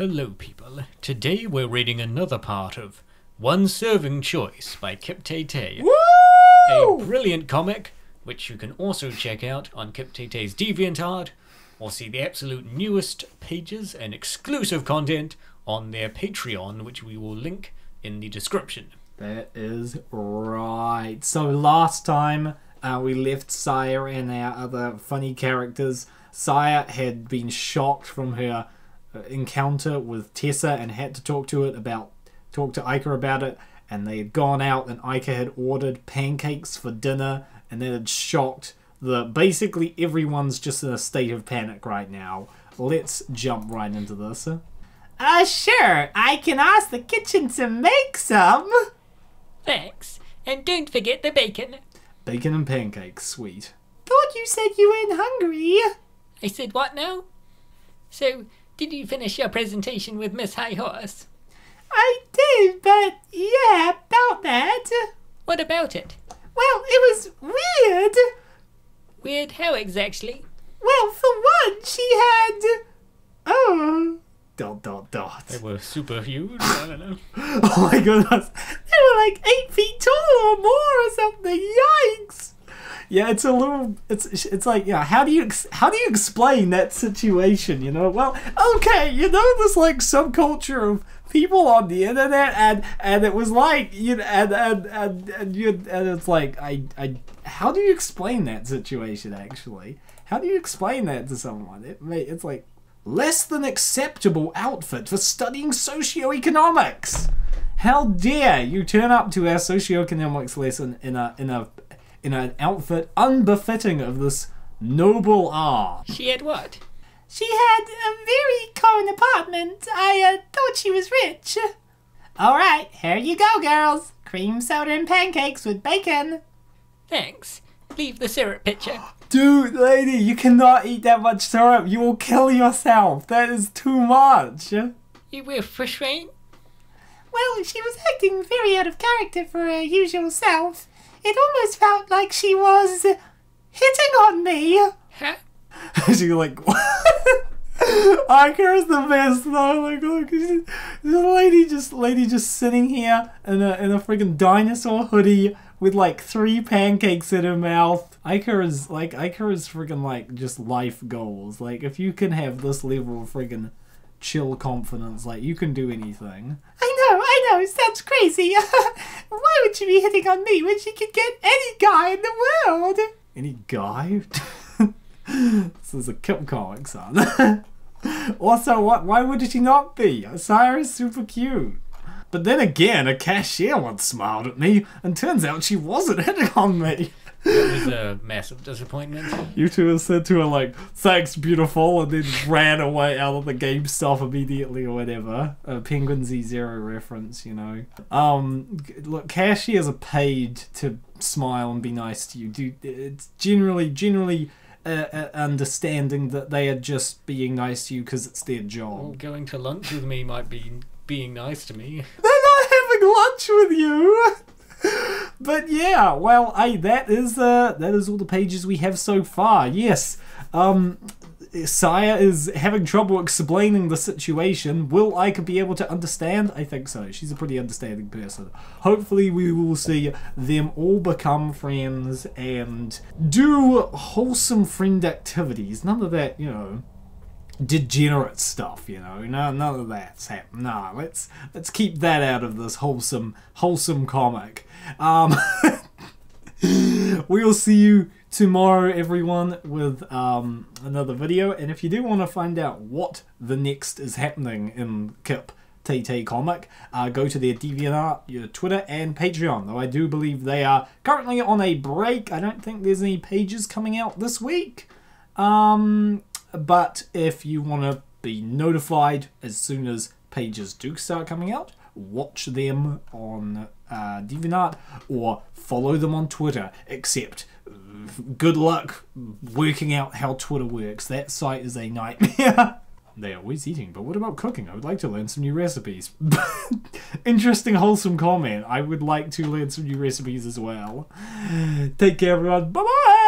Hello, people. Today we're reading another part of One Serving Choice by Kipteitei. A brilliant comic, which you can also check out on Kipteitei's DeviantArt, or see the absolute newest pages and exclusive content on their Patreon, which we will link in the description. That is right. So last time uh, we left Saya and our other funny characters. Saya had been shocked from her encounter with Tessa and had to talk to it about talk to Ica about it. And they had gone out and Ica had ordered pancakes for dinner, and that had shocked the basically everyone's just in a state of panic right now. Let's jump right into this. Uh, sure. I can ask the kitchen to make some. Thanks. And don't forget the bacon. Bacon and pancakes, sweet. Thought you said you weren't hungry. I said what now? So, did you finish your presentation with Miss High Horse? I did, but yeah, about that. What about it? Well, it was weird. Weird how exactly? Well, for one, she had. Oh. Dot, dot, dot. They were super huge. I don't know. Oh my goodness. They were like eight feet tall or more or something. Yikes. Yeah, it's a little. It's it's like yeah. How do you how do you explain that situation? You know, well, okay, you know, this like subculture of people on the internet, and and it was like you know, and and and and, you, and it's like I I. How do you explain that situation? Actually, how do you explain that to someone? It it's like less than acceptable outfit for studying socioeconomics. How dare you turn up to our socioeconomics lesson in a in a in an outfit unbefitting of this noble art? She had what? She had a very common apartment. I uh, thought she was rich. All right, here you go, girls. Cream soda and pancakes with bacon. Thanks. Leave the syrup pitcher. Dude, lady, you cannot eat that much syrup. You will kill yourself. That is too much. You were frustrated? Well, she was acting very out of character for her usual self. It almost felt like she was hitting on me. She's like, Icar's the best though. Like, look, the lady just, lady just sitting here in a in a freaking dinosaur hoodie with like three pancakes in her mouth. Icar is like, Icar is freaking like just life goals. Like, if you can have this level of freaking chill confidence, like you can do anything. I know, sounds crazy. Why would she be hitting on me when she could get any guy in the world? Any guy? this is a Kip comic, son. also, what? Why would she not be? Saya's super cute. But then again, a cashier once smiled at me, and turns out she wasn't hitting on me. It was a massive disappointment. You two said to her like, "Thanks, beautiful," and then ran away out of the game stuff immediately or whatever. A Penguinz0 reference, you know. Um, look, cashiers are paid to smile and be nice to you. Do it's generally generally uh, uh, understanding that they are just being nice to you because it's their Well, job. going to lunch with me might be being nice to me. They're not having lunch with you. But yeah, well, hey, that is uh, that is all the pages we have so far. Yes, um, Saya is having trouble explaining the situation. Will Ika be able to understand? I think so. She's a pretty understanding person. Hopefully, we will see them all become friends and do wholesome friend activities. None of that, you know degenerate stuff, you know. No, none of that's happening. No, let's let's keep that out of this wholesome wholesome comic. Um, we'll see you tomorrow, everyone, with um, another video. And if you do want to find out what the next is happening in Kip TT Comic, uh, go to their DeviantArt, your Twitter, and Patreon. Though I do believe they are currently on a break. I don't think there's any pages coming out this week. Um, but if you want to be notified as soon as pages do start coming out, watch them on uh, DeviantArt or follow them on Twitter. Except, uh, good luck working out how Twitter works. That site is a nightmare. They are always eating, but what about cooking? I would like to learn some new recipes. Interesting, wholesome comment. I would like to learn some new recipes as well. Take care, everyone. Bye bye.